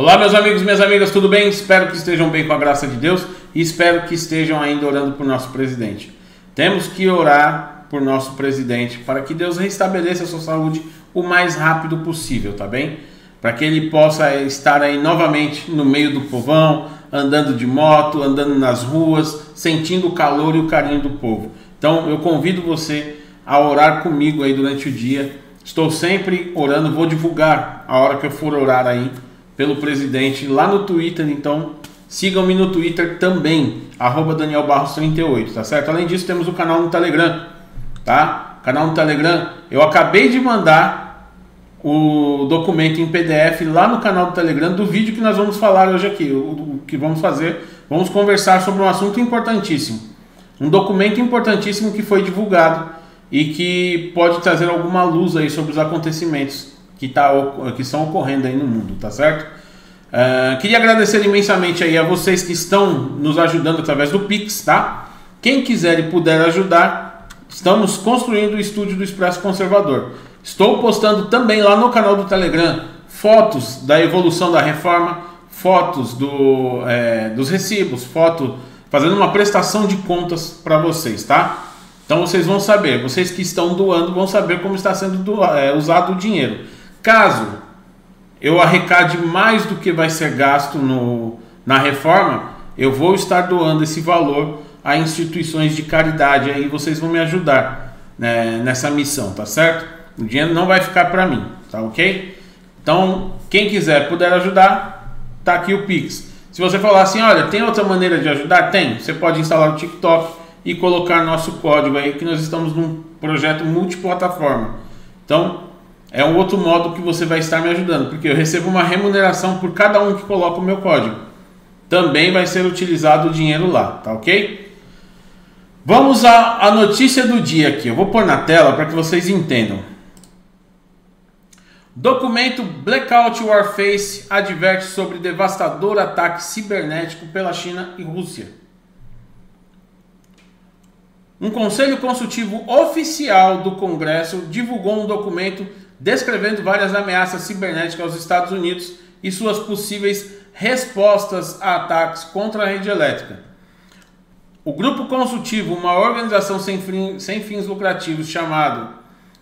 Olá, meus amigos minhas amigas, tudo bem? Espero que estejam bem com a graça de Deus e espero que estejam ainda orando por nosso presidente. Temos que orar por nosso presidente para que Deus restabeleça a sua saúde o mais rápido possível, tá bem? Para que ele possa estar aí novamente no meio do povão, andando de moto, andando nas ruas, sentindo o calor e o carinho do povo. Então eu convido você a orar comigo aí durante o dia. Estou sempre orando, vou divulgar a hora que eu for orar aí pelo presidente lá no Twitter, então sigam-me no Twitter também, arroba Daniel Barros 38, tá certo? Além disso, temos o canal no Telegram, tá? Canal no Telegram, eu acabei de mandar o documento em PDF lá no canal do Telegram do vídeo que nós vamos falar hoje aqui, o, que vamos fazer, vamos conversar sobre um assunto importantíssimo, um documento importantíssimo que foi divulgado e que pode trazer alguma luz aí sobre os acontecimentos que, tá, que estão ocorrendo aí no mundo, tá certo? Uh, queria agradecer imensamente aí a vocês que estão nos ajudando através do Pix, tá? Quem quiser e puder ajudar, estamos construindo o estúdio do Expresso Conservador. Estou postando também lá no canal do Telegram fotos da evolução da reforma, fotos do, é, dos recibos, foto fazendo uma prestação de contas para vocês, tá? Então vocês vão saber, vocês que estão doando vão saber como está sendo do, é, usado o dinheiro. Caso eu arrecade mais do que vai ser gasto no, na reforma, eu vou estar doando esse valor a instituições de caridade aí vocês vão me ajudar né, nessa missão, tá certo? O dinheiro não vai ficar para mim, tá ok? Então, quem quiser puder ajudar, tá aqui o Pix. Se você falar assim, olha, tem outra maneira de ajudar? Tem. Você pode instalar o TikTok e colocar nosso código aí, que nós estamos num projeto multiplataforma. Então, é um outro modo que você vai estar me ajudando, porque eu recebo uma remuneração por cada um que coloca o meu código. Também vai ser utilizado o dinheiro lá, tá ok? Vamos à, à notícia do dia aqui. Eu vou pôr na tela para que vocês entendam. Documento Blackout Warface adverte sobre devastador ataque cibernético pela China e Rússia. Um conselho consultivo oficial do Congresso divulgou um documento descrevendo várias ameaças cibernéticas aos Estados Unidos e suas possíveis respostas a ataques contra a rede elétrica. O grupo consultivo, uma organização sem, fim, sem fins lucrativos chamado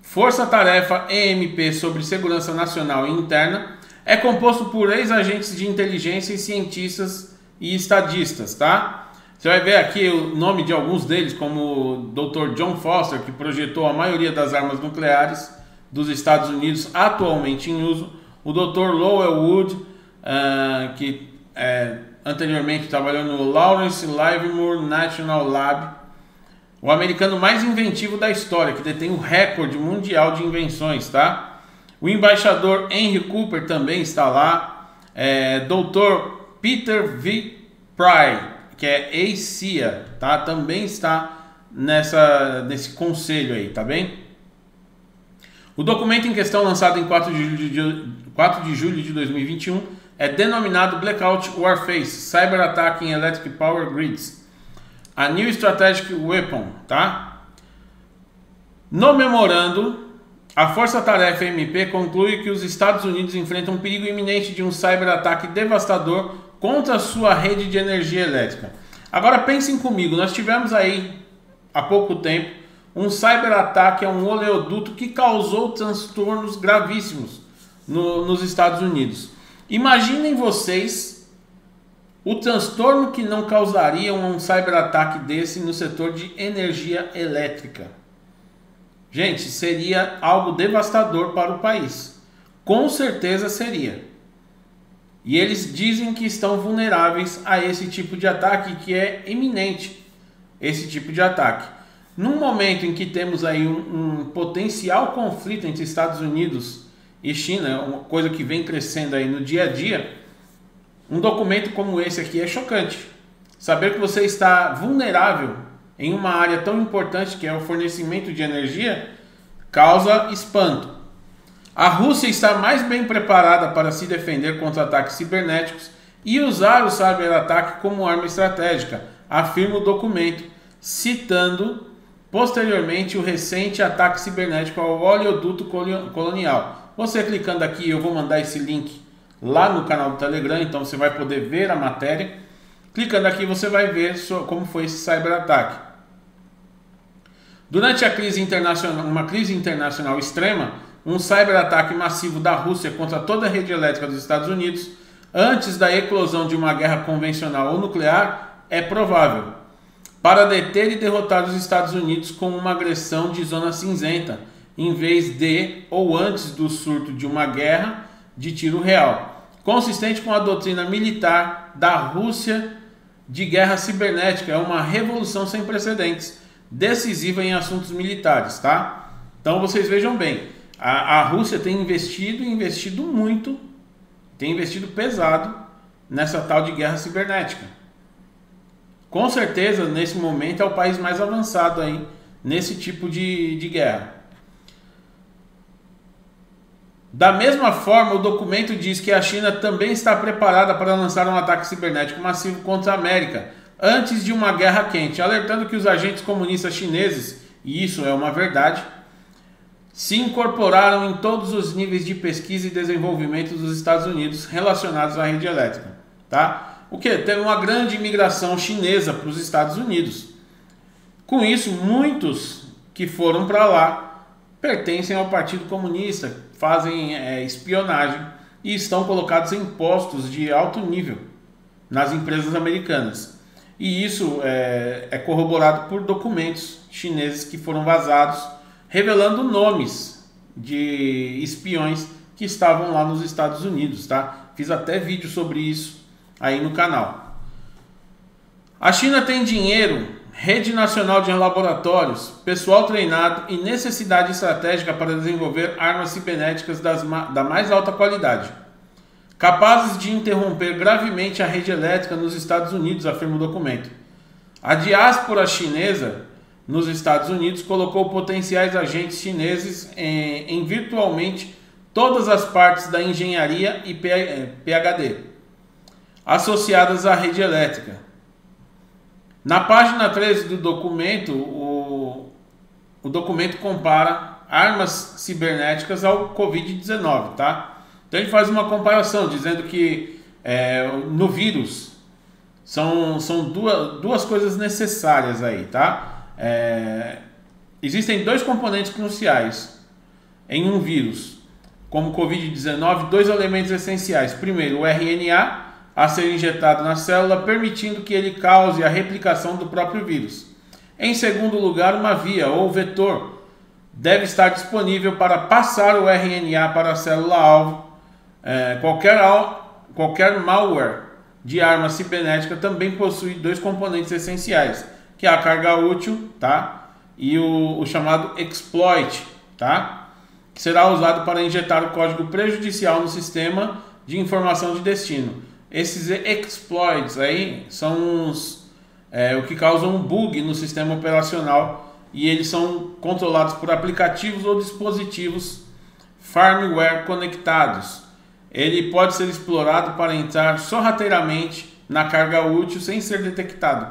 Força Tarefa EMP sobre Segurança Nacional e Interna, é composto por ex-agentes de inteligência e cientistas e estadistas, tá? Você vai ver aqui o nome de alguns deles, como o Dr. John Foster, que projetou a maioria das armas nucleares, dos Estados Unidos atualmente em uso, o Dr. Lowell Wood, uh, que é, anteriormente trabalhou no Lawrence Livermore National Lab, o americano mais inventivo da história, que detém o recorde mundial de invenções, tá? O embaixador Henry Cooper também está lá, é, Dr. Peter V. Pry, que é ex-CIA, tá? Também está nessa, nesse conselho aí, tá bem? O documento em questão, lançado em 4 de julho de, 4 de, julho de 2021, é denominado Blackout Warface Cyber Attack in Electric Power Grids, a New Strategic Weapon, tá? No memorando, a Força Tarefa MP conclui que os Estados Unidos enfrentam um perigo iminente de um cyberataque devastador contra sua rede de energia elétrica. Agora pensem comigo, nós tivemos aí há pouco tempo um cyberataque a um oleoduto que causou transtornos gravíssimos no, nos Estados Unidos. Imaginem vocês o transtorno que não causaria um cyberataque desse no setor de energia elétrica. Gente, seria algo devastador para o país. Com certeza seria. E eles dizem que estão vulneráveis a esse tipo de ataque, que é iminente esse tipo de ataque. Num momento em que temos aí um, um potencial conflito entre Estados Unidos e China, uma coisa que vem crescendo aí no dia a dia, um documento como esse aqui é chocante. Saber que você está vulnerável em uma área tão importante que é o fornecimento de energia causa espanto. A Rússia está mais bem preparada para se defender contra ataques cibernéticos e usar o cyberataque como arma estratégica, afirma o documento, citando Posteriormente, o recente ataque cibernético ao oleoduto colonial. Você clicando aqui, eu vou mandar esse link lá no canal do Telegram, então você vai poder ver a matéria. Clicando aqui você vai ver como foi esse cyberataque. Durante a crise internacional, uma crise internacional extrema, um cyberataque massivo da Rússia contra toda a rede elétrica dos Estados Unidos, antes da eclosão de uma guerra convencional ou nuclear, é provável. Para deter e derrotar os Estados Unidos com uma agressão de zona cinzenta, em vez de ou antes do surto de uma guerra de tiro real, consistente com a doutrina militar da Rússia de guerra cibernética. É uma revolução sem precedentes decisiva em assuntos militares, tá? Então vocês vejam bem, a, a Rússia tem investido e investido muito, tem investido pesado nessa tal de guerra cibernética. Com certeza, nesse momento, é o país mais avançado aí nesse tipo de, de guerra. Da mesma forma, o documento diz que a China também está preparada para lançar um ataque cibernético massivo contra a América, antes de uma guerra quente, alertando que os agentes comunistas chineses, e isso é uma verdade, se incorporaram em todos os níveis de pesquisa e desenvolvimento dos Estados Unidos relacionados à rede elétrica. Tá? O que? Teve uma grande imigração chinesa para os Estados Unidos. Com isso, muitos que foram para lá pertencem ao Partido Comunista, fazem é, espionagem e estão colocados em postos de alto nível nas empresas americanas. E isso é, é corroborado por documentos chineses que foram vazados, revelando nomes de espiões que estavam lá nos Estados Unidos, tá? Fiz até vídeo sobre isso aí no canal. A China tem dinheiro, rede nacional de laboratórios, pessoal treinado e necessidade estratégica para desenvolver armas cibernéticas das, da mais alta qualidade capazes de interromper gravemente a rede elétrica nos Estados Unidos, afirma o documento. A diáspora chinesa nos Estados Unidos colocou potenciais agentes chineses em, em virtualmente todas as partes da engenharia e PhD associadas à rede elétrica. Na página 13 do documento, o, o documento compara armas cibernéticas ao Covid-19, tá? Então ele faz uma comparação dizendo que é, no vírus são, são duas, duas coisas necessárias aí, tá? É, existem dois componentes cruciais em um vírus, como Covid-19, dois elementos essenciais. Primeiro, o RNA a ser injetado na célula, permitindo que ele cause a replicação do próprio vírus. Em segundo lugar, uma via ou vetor deve estar disponível para passar o RNA para a célula-alvo é, qualquer, qualquer malware de arma cibernética também possui dois componentes essenciais, que é a carga útil, tá? E o, o chamado exploit, tá? Que será usado para injetar o código prejudicial no sistema de informação de destino. Esses exploits aí são os, é, o que causam um bug no sistema operacional e eles são controlados por aplicativos ou dispositivos firmware conectados ele pode ser explorado para entrar sorrateiramente na carga útil sem ser detectado.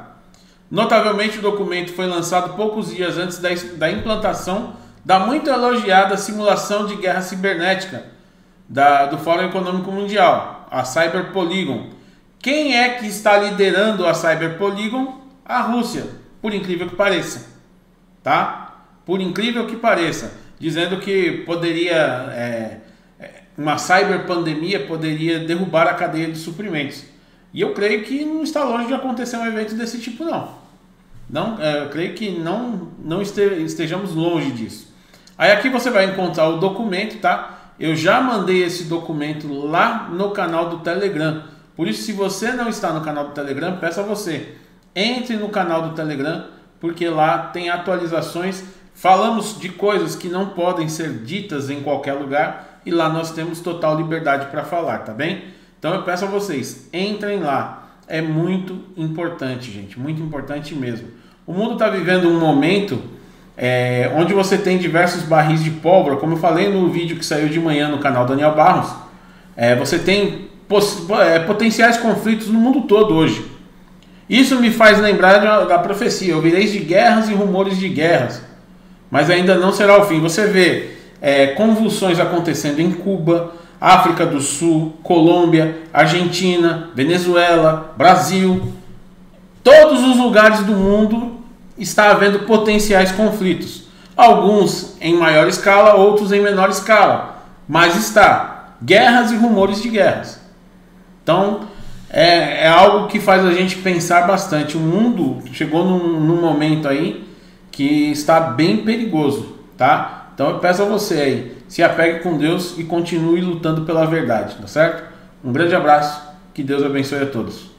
Notavelmente, o documento foi lançado poucos dias antes da, da implantação da muito elogiada simulação de guerra cibernética da, do Fórum Econômico Mundial, a Cyber Polygon. Quem é que está liderando a Cyber Polygon? A Rússia, por incrível que pareça. Tá? Por incrível que pareça. Dizendo que poderia é, uma cyberpandemia poderia derrubar a cadeia de suprimentos. E eu creio que não está longe de acontecer um evento desse tipo, não. não é, eu creio que não, não estejamos longe disso. Aí aqui você vai encontrar o documento, tá? Eu já mandei esse documento lá no canal do Telegram. Por isso, se você não está no canal do Telegram, peço a você, entre no canal do Telegram, porque lá tem atualizações. Falamos de coisas que não podem ser ditas em qualquer lugar e lá nós temos total liberdade para falar, tá bem? Então eu peço a vocês, entrem lá. É muito importante, gente, muito importante mesmo. O mundo está vivendo um momento é, onde você tem diversos barris de pólvora, como eu falei no vídeo que saiu de manhã no canal Daniel Barros. É, você tem é, potenciais conflitos no mundo todo hoje. Isso me faz lembrar da, da profecia: ouvireis de guerras e rumores de guerras, mas ainda não será o fim. Você vê é, convulsões acontecendo em Cuba, África do Sul, Colômbia, Argentina, Venezuela, Brasil. Todos os lugares do mundo está havendo potenciais conflitos. Alguns em maior escala, outros em menor escala. Mas está. Guerras e rumores de guerras. Então, é, é algo que faz a gente pensar bastante. O mundo chegou num, num momento aí que está bem perigoso, tá? Então eu peço a você aí, se apegue com Deus e continue lutando pela verdade, tá certo? Um grande abraço, que Deus abençoe a todos.